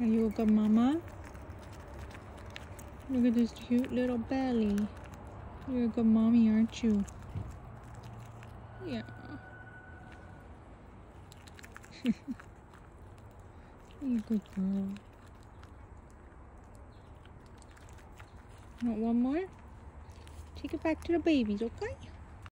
Are you a good mama? Look at this cute little belly. You're a good mommy, aren't you? Yeah. you good girl. Want one more? Take it back to the babies, okay?